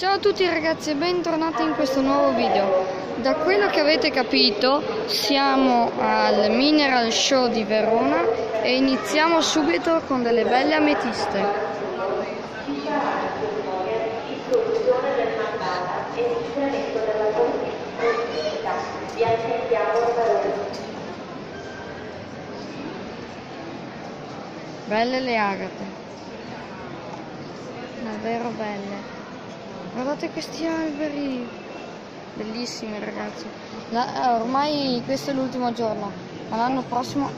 Ciao a tutti ragazzi e bentornati in questo nuovo video. Da quello che avete capito siamo al Mineral Show di Verona e iniziamo subito con delle belle ametiste. Belle le agate. Davvero belle. Guardate questi alberi. Bellissimi ragazzi. La- eh, ormai questo è l'ultimo giorno, ma l'anno prossimo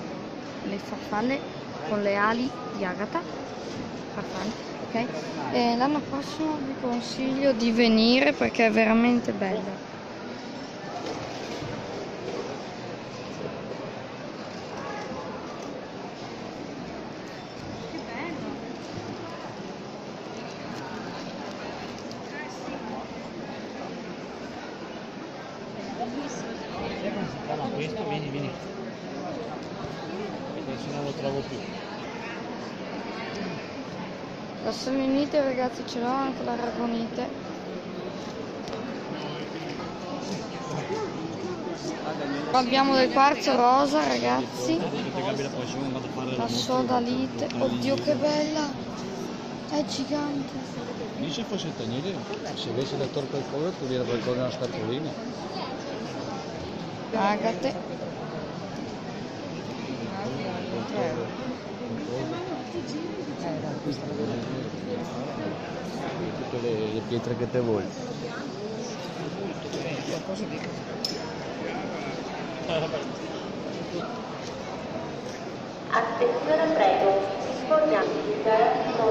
le farfalle con le ali di agata. Farfalle, ok? E l'anno prossimo vi consiglio di venire perché è veramente bello. Ah no, questo vieni, vieni. Perché se non lo trovo più. La selenite ragazzi ce l'ho anche l'aragonite. Qua abbiamo del quarzo rosa ragazzi. La La la sodalite. Oddio che bella. È gigante. Lì se fosse tenere, se avessi da torto il colore, tu dire qualcosa nella scatolina. Agate. Tutte le, le pietre che te vuoi. Attenzione prego, disponiamo di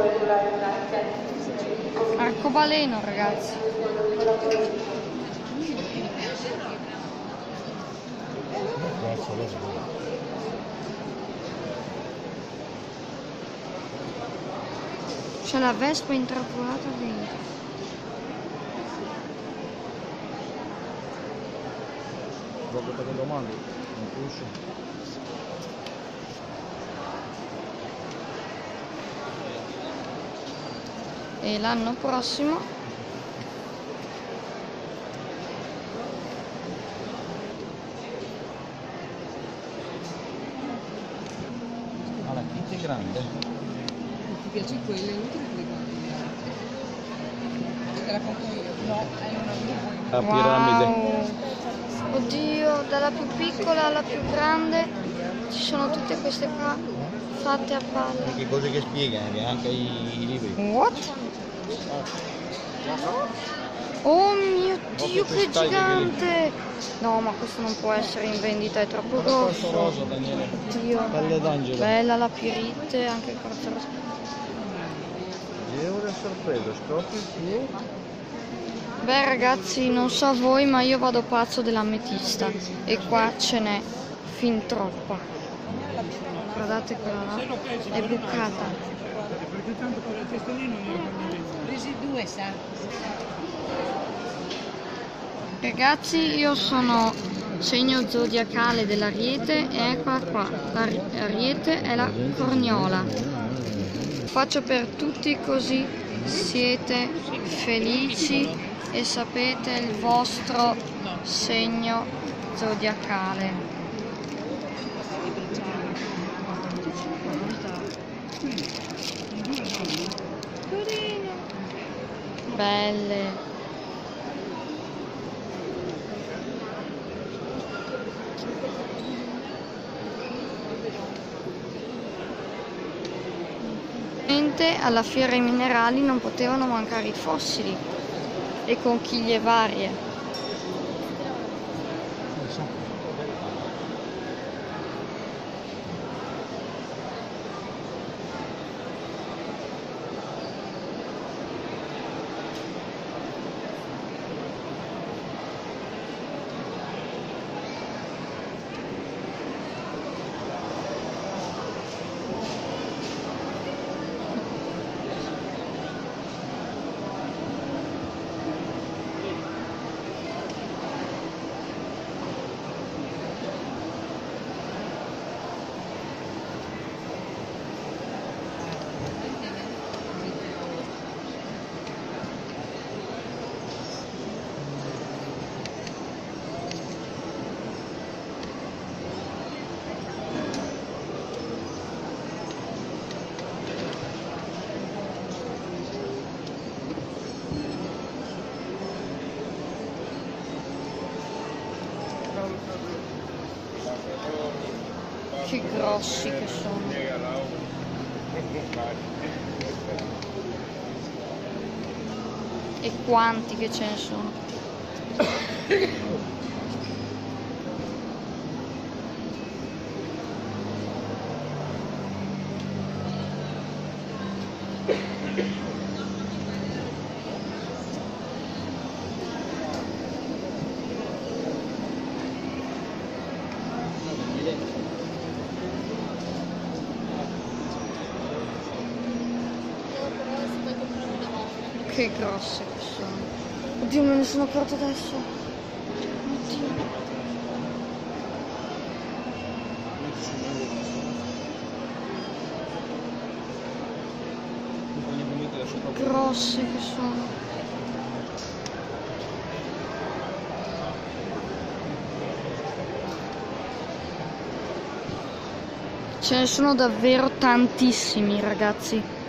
regolare grazie. Arcobaleno ragazzi. C'è la vespa intrappolata dentro. Te che domandi, un puscio. E l'anno prossimo Ah, la kit è grande. Ti piace quella? È inutile che le guardi le altre. Te la compro io. No, è una mia. La piramide. Wow. Oddio, dalla più piccola alla più grande ci sono tutte queste qua fatte a palla. Che cose che spiegano, anche i, i libri. What? Oh mio dio, che gigante! No, ma questo non può essere in vendita, è troppo grosso. rosa, Daniele. Dio. Bella la pirite, anche il quarzo rosa. Io una sorpresa, scopri tu. Beh ragazzi, non so voi, ma io vado pazzo dell'ametista e qua ce n'è fin troppa. Guardate quella là, è bucata. Presi due, sa. Ragazzi, io sono segno zodiacale dell'ariete e eccola qua. L'ariete è la corniola. Faccio per tutti così siete felici e sapete il vostro segno zodiacale. Belle. Ovviamente alla fiera ai minerali non potevano mancare i fossili e conchiglie varie. Che grossi che sono. E quanti che ce ne sono. Che grosse che sono. Oddio, me ne sono accorto adesso. Oddio. Grosse che sono. Ce ne sono davvero tantissimi ragazzi.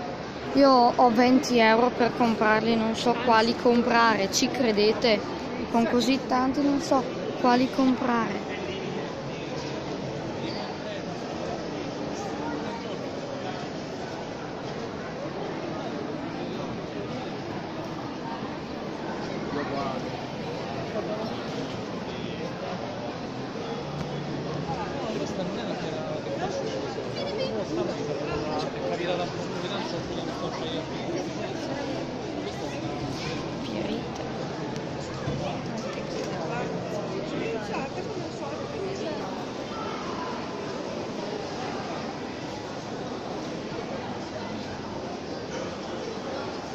Io ho 20 euro per comprarli, non so quali comprare, ci credete? Con così tanti non so quali comprare.